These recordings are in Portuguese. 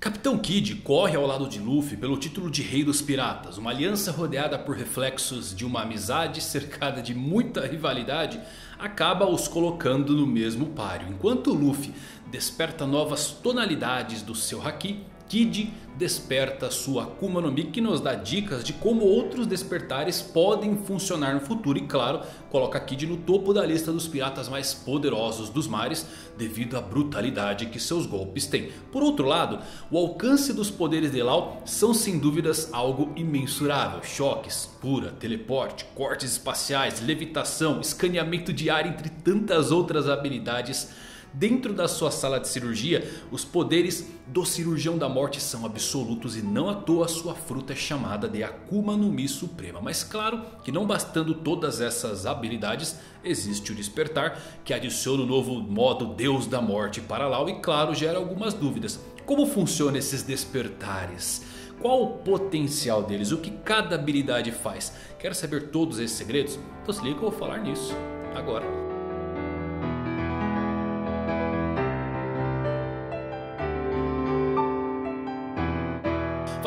Capitão Kid corre ao lado de Luffy pelo título de Rei dos Piratas. Uma aliança rodeada por reflexos de uma amizade cercada de muita rivalidade acaba os colocando no mesmo páreo. Enquanto Luffy desperta novas tonalidades do seu Haki, Kid desperta sua Akuma no Mi que nos dá dicas de como outros despertares podem funcionar no futuro e claro, coloca Kid no topo da lista dos piratas mais poderosos dos mares devido à brutalidade que seus golpes têm. Por outro lado, o alcance dos poderes de Lau são sem dúvidas algo imensurável. Choques, pura, teleporte, cortes espaciais, levitação, escaneamento de ar entre tantas outras habilidades Dentro da sua sala de cirurgia, os poderes do cirurgião da morte são absolutos e não à toa sua fruta é chamada de Akuma no Mi Suprema. Mas claro que não bastando todas essas habilidades, existe o despertar que adiciona o novo modo Deus da Morte para Lau e claro gera algumas dúvidas. Como funcionam esses despertares? Qual o potencial deles? O que cada habilidade faz? Quer saber todos esses segredos? Então se liga que eu vou falar nisso agora.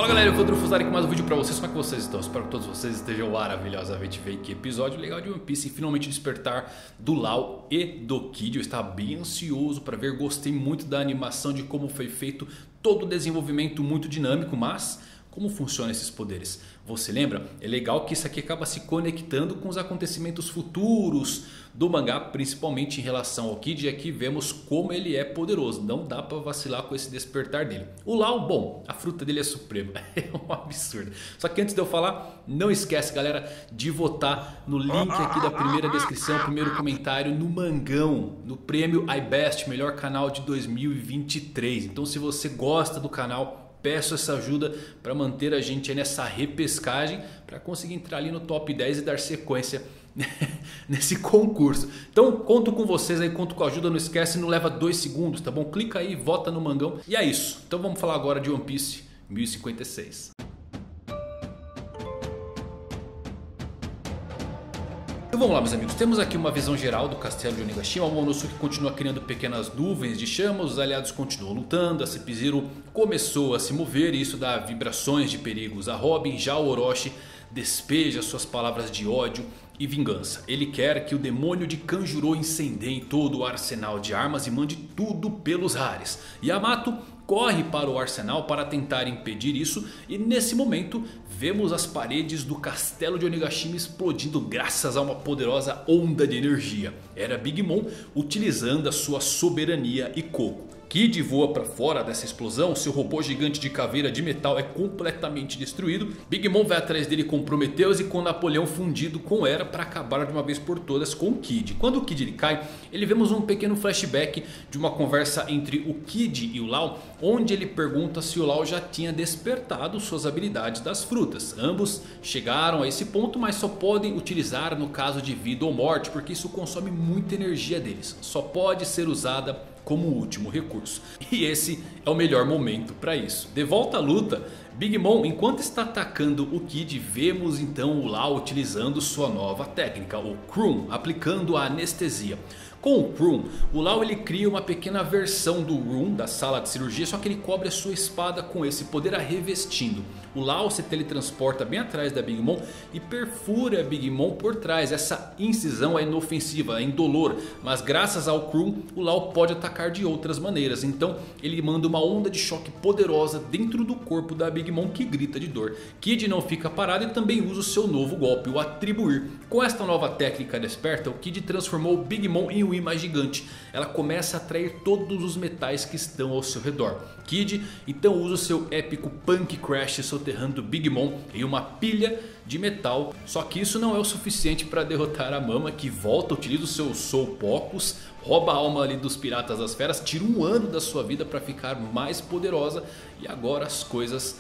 Fala galera, eu vou Drufuzari com mais um vídeo pra vocês, como é que vocês estão? Espero que todos vocês estejam maravilhosamente bem, que episódio legal de One Piece e finalmente despertar do Lau e do Kid. Eu estava bem ansioso para ver, gostei muito da animação, de como foi feito todo o desenvolvimento muito dinâmico Mas como funcionam esses poderes? Você lembra? É legal que isso aqui acaba se conectando com os acontecimentos futuros do mangá, principalmente em relação ao Kid. E aqui vemos como ele é poderoso, não dá para vacilar com esse despertar dele. O Lau, bom, a fruta dele é suprema, é um absurdo. Só que antes de eu falar, não esquece galera de votar no link aqui da primeira descrição, primeiro comentário no Mangão, no prêmio iBest, melhor canal de 2023. Então se você gosta do canal peço essa ajuda para manter a gente nessa repescagem para conseguir entrar ali no top 10 e dar sequência nesse concurso. Então conto com vocês aí, conto com a ajuda, não esquece, não leva dois segundos, tá bom? Clica aí, vota no mangão e é isso. Então vamos falar agora de One Piece 1056. Então vamos lá meus amigos, temos aqui uma visão geral do castelo de Onigashima. O Momonosuke continua criando pequenas nuvens de chamas, os aliados continuam lutando, a Cepizero começou a se mover e isso dá vibrações de perigos a Robin. Já o Orochi despeja suas palavras de ódio e vingança. Ele quer que o demônio de Kanjuro incendeie todo o arsenal de armas e mande tudo pelos ares. Yamato corre para o arsenal para tentar impedir isso e nesse momento vemos as paredes do castelo de Onigashima explodindo graças a uma poderosa onda de energia. Era Big Mom utilizando a sua soberania e Coco. Kid voa para fora dessa explosão, seu robô gigante de caveira de metal é completamente destruído. Big Mom vai atrás dele com Prometheus e com Napoleão fundido com Hera para acabar de uma vez por todas com o Kid. Quando o Kid ele cai, ele vemos um pequeno flashback de uma conversa entre o Kid e o Lau, onde ele pergunta se o Lau já tinha despertado suas habilidades das frutas. Ambos chegaram a esse ponto, mas só podem utilizar no caso de vida ou morte, porque isso consome muita energia deles. Só pode ser usada como último recurso. E esse é o melhor momento para isso. De volta à luta, Big Mom enquanto está atacando o Kid vemos então o Lau utilizando sua nova técnica, o Krum, aplicando a anestesia. Com o Krum, o Lau ele cria uma pequena versão do Room da sala de cirurgia, só que ele cobre a sua espada com esse poder a revestindo. O Lau se teletransporta bem atrás da Big Mom e perfura a Big Mom por trás. Essa incisão é inofensiva, é indolor, mas graças ao Krum, o Lau pode atacar de outras maneiras. Então ele manda uma onda de choque poderosa dentro do corpo da Big Mom que grita de dor. Kid não fica parado e também usa o seu novo golpe, o Atribuir. Com esta nova técnica desperta, o Kid transformou Big Mom em um imã gigante. Ela começa a atrair todos os metais que estão ao seu redor. Kid então usa o seu épico Punk Crash soterrando Big Mom em uma pilha de metal. Só que isso não é o suficiente para derrotar a Mama que volta, utiliza o seu Soul Pocus, rouba a alma ali dos piratas das feras, tira um ano da sua vida para ficar mais poderosa e agora as coisas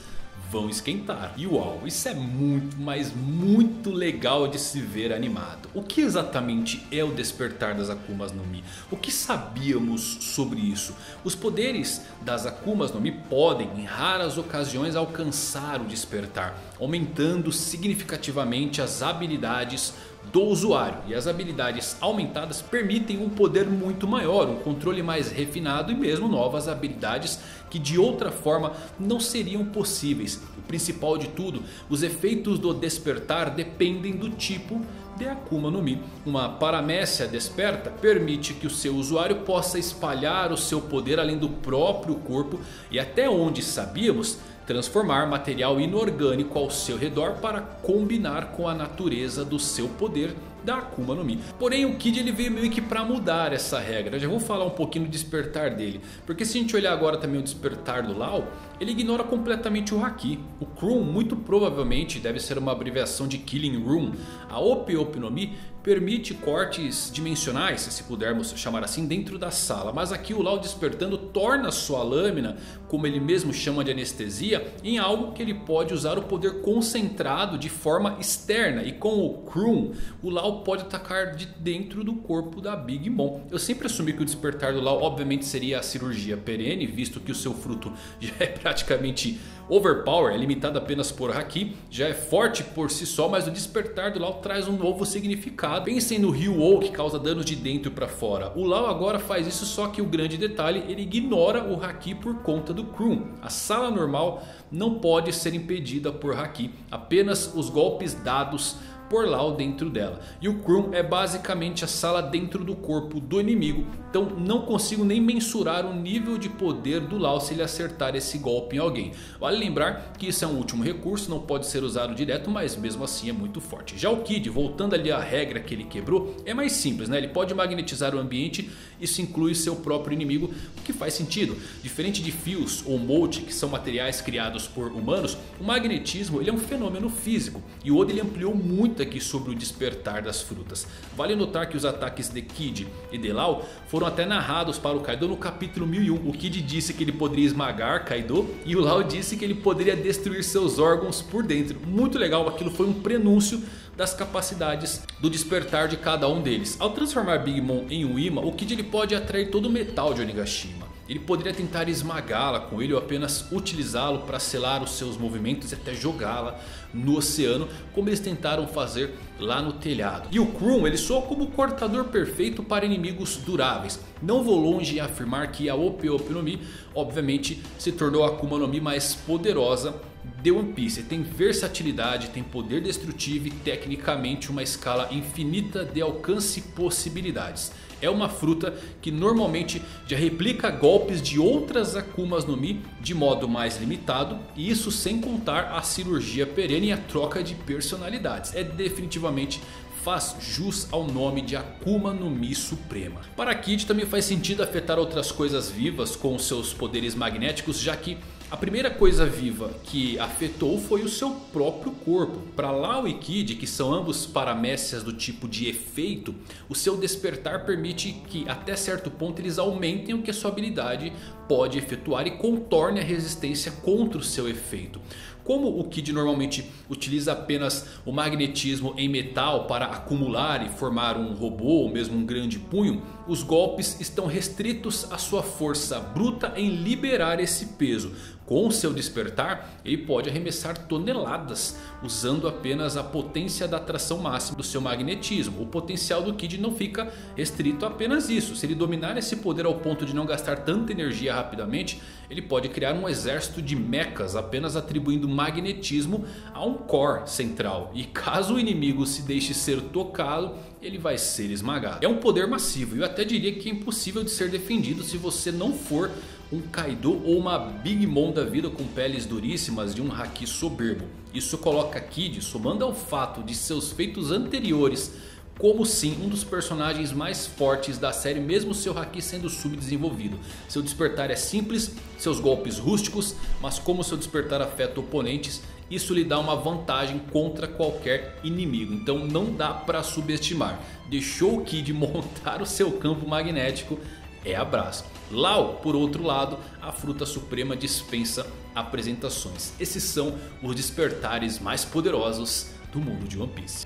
vão esquentar. E uau, isso é muito, mas muito legal de se ver animado. O que exatamente é o despertar das Akumas no Mi? O que sabíamos sobre isso? Os poderes das Akumas no Mi podem em raras ocasiões alcançar o despertar. Aumentando significativamente as habilidades do usuário. E as habilidades aumentadas permitem um poder muito maior, um controle mais refinado e mesmo novas habilidades que de outra forma não seriam possíveis. O principal de tudo, os efeitos do despertar dependem do tipo de Akuma no Mi. Uma paramécia desperta permite que o seu usuário possa espalhar o seu poder além do próprio corpo e até onde sabíamos transformar material inorgânico ao seu redor para combinar com a natureza do seu poder da Akuma no Mi. Porém o Kid ele veio meio que para mudar essa regra. Eu já vou falar um pouquinho do despertar dele. Porque se a gente olhar agora também o despertar do Lao, ele ignora completamente o Haki. O Kroon muito provavelmente deve ser uma abreviação de Killing Room. A Ope Ope no Mi permite cortes dimensionais, se pudermos chamar assim, dentro da sala. Mas aqui o Lao despertando torna sua lâmina, como ele mesmo chama de anestesia, em algo que ele pode usar o poder concentrado de forma externa. E com o Kroon, o Lao pode atacar de dentro do corpo da Big Mom. Eu sempre assumi que o despertar do Lao obviamente seria a cirurgia perene, visto que o seu fruto já é praticamente overpower, é limitado apenas por Haki, já é forte por si só, mas o despertar do Lao traz um novo significado. Pensem no Ryu-Oh que causa danos de dentro para fora. O Lao agora faz isso, só que o grande detalhe, ele ignora o Haki por conta do Kroon. A sala normal não pode ser impedida por Haki, apenas os golpes dados por Lao dentro dela. E o Kroon é basicamente a sala dentro do corpo do inimigo. Então não consigo nem mensurar o nível de poder do Lao se ele acertar esse golpe em alguém. Vale lembrar que isso é um último recurso, não pode ser usado direto, mas mesmo assim é muito forte. Já o Kid, voltando ali à regra que ele quebrou, é mais simples, né? Ele pode magnetizar o ambiente, isso inclui seu próprio inimigo, o que faz sentido. Diferente de fios ou molde, que são materiais criados por humanos, o magnetismo ele é um fenômeno físico. E o Oda ele ampliou muito aqui sobre o despertar das frutas. Vale notar que os ataques de Kid e de Lau foram até narrados para o Kaido no capítulo 1001. O Kid disse que ele poderia esmagar Kaido e o Lau disse que ele poderia destruir seus órgãos por dentro. Muito legal, aquilo foi um prenúncio das capacidades do despertar de cada um deles. Ao transformar Big Mom em um imã, o Kid ele pode atrair todo o metal de Onigashima. Ele poderia tentar esmagá-la com ele ou apenas utilizá-lo para selar os seus movimentos e até jogá-la no oceano, como eles tentaram fazer lá no telhado. E o Kroon ele soa como o cortador perfeito para inimigos duráveis. Não vou longe em afirmar que a Ope no Mi obviamente se tornou a Akuma no Mi mais poderosa de One Piece. Tem versatilidade, tem poder destrutivo e tecnicamente uma escala infinita de alcance e possibilidades é uma fruta que normalmente já replica golpes de outras Akumas no Mi de modo mais limitado. E isso sem contar a cirurgia perene e a troca de personalidades. É definitivamente faz jus ao nome de Akuma no Mi Suprema. Para Kid também faz sentido afetar outras coisas vivas com seus poderes magnéticos, já que a primeira coisa viva que afetou foi o seu próprio corpo. Para Lau e Kid, que são ambos paramécias do tipo de efeito, o seu despertar permite que até certo ponto eles aumentem o que a sua habilidade pode efetuar e contorne a resistência contra o seu efeito. Como o Kid normalmente utiliza apenas o magnetismo em metal para acumular e formar um robô ou mesmo um grande punho, os golpes estão restritos à sua força bruta em liberar esse peso. Com seu despertar, ele pode arremessar toneladas usando apenas a potência da atração máxima do seu magnetismo. O potencial do Kid não fica restrito a apenas isso. Se ele dominar esse poder ao ponto de não gastar tanta energia rapidamente, ele pode criar um exército de mechas apenas atribuindo magnetismo a um core central. E caso o inimigo se deixe ser tocado, ele vai ser esmagado. É um poder massivo e eu até diria que é impossível de ser defendido se você não for um Kaido ou uma Big Mom da vida com peles duríssimas de um Haki soberbo. Isso coloca Kid, somando ao fato de seus feitos anteriores, como sim um dos personagens mais fortes da série mesmo seu Haki sendo subdesenvolvido. Seu despertar é simples, seus golpes rústicos, mas como seu despertar afeta oponentes, isso lhe dá uma vantagem contra qualquer inimigo. Então não dá para subestimar. Deixou o Kid montar o seu campo magnético, é abraço. Lau, por outro lado, a fruta suprema dispensa apresentações. Esses são os despertares mais poderosos do mundo de One Piece.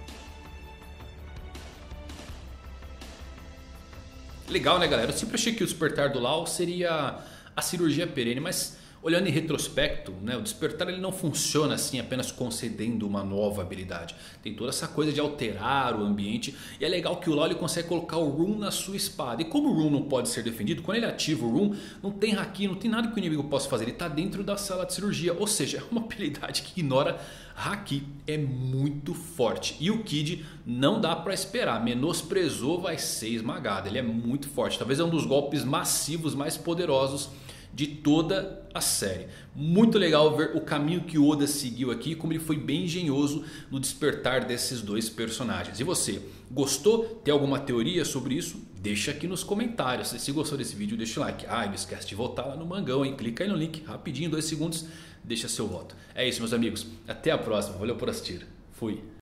Legal né galera, eu sempre achei que o despertar do Lau seria a cirurgia perene, mas Olhando em retrospecto, né, o despertar ele não funciona assim apenas concedendo uma nova habilidade. Tem toda essa coisa de alterar o ambiente e é legal que o LoL consegue colocar o Rune na sua espada. E como o Rune não pode ser defendido, quando ele ativa o Rune, não tem haki, não tem nada que o inimigo possa fazer. Ele está dentro da sala de cirurgia, ou seja, é uma habilidade que ignora haki. É muito forte e o Kid não dá para esperar. Menosprezou, vai ser esmagado. Ele é muito forte, talvez é um dos golpes massivos mais poderosos de toda a série. Muito legal ver o caminho que Oda seguiu aqui, como ele foi bem engenhoso no despertar desses dois personagens. E você, gostou? Tem alguma teoria sobre isso? Deixa aqui nos comentários. Se gostou desse vídeo, deixa o like. Ah, não esquece de voltar lá no Mangão, hein? Clica aí no link, rapidinho, dois segundos, deixa seu voto. É isso meus amigos, até a próxima, valeu por assistir. Fui.